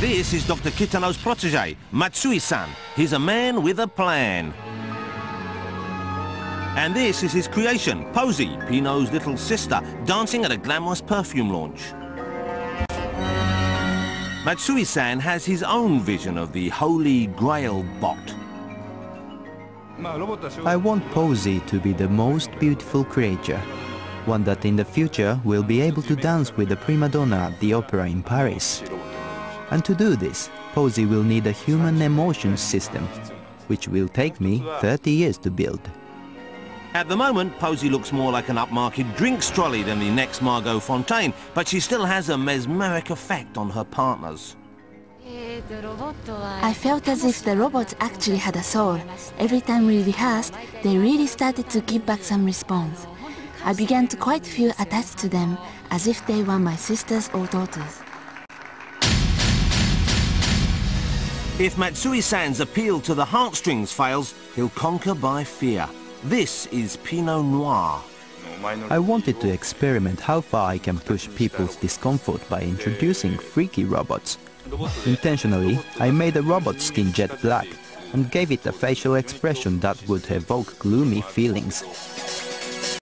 This is Dr. Kitano's protege, Matsui-san. He's a man with a plan. And this is his creation, Posy, Pino's little sister, dancing at a glamorous perfume launch. Matsui-san has his own vision of the holy grail bot. I want Posy to be the most beautiful creature, one that in the future will be able to dance with the prima donna at the opera in Paris. And to do this, Posy will need a human emotions system, which will take me 30 years to build. At the moment, Posy looks more like an upmarket drinks trolley than the next Margot Fonteyn, but she still has a mesmeric effect on her partners. I felt as if the robots actually had a soul. Every time we rehearsed, they really started to give back some response. I began to quite feel attached to them, as if they were my sisters or daughters. If Matsui-san's appeal to the heartstrings fails, he'll conquer by fear. This is P-noir. I wanted to experiment how far I can push people's discomfort by introducing freaky robots. Intentionally, I made the robot skin jet black and gave it a facial expression that would evoke gloomy feelings.